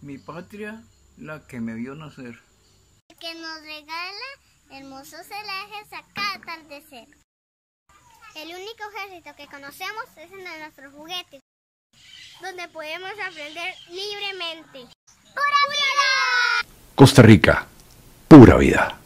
Mi patria, la que me vio nacer. El que nos regala hermosos celajes a cada atardecer. El único ejército que conocemos es el de nuestros juguetes, donde podemos aprender libremente. ¡Pura vida! Costa Rica, pura vida.